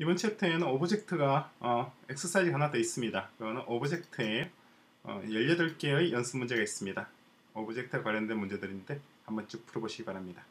이번 chapter에는 object가 어, 엑서사이즈가 하나 더 있습니다. 그거는 object에 어, 18개의 연습 문제가 있습니다. object와 관련된 문제들인데 한번 쭉 풀어보시기 바랍니다.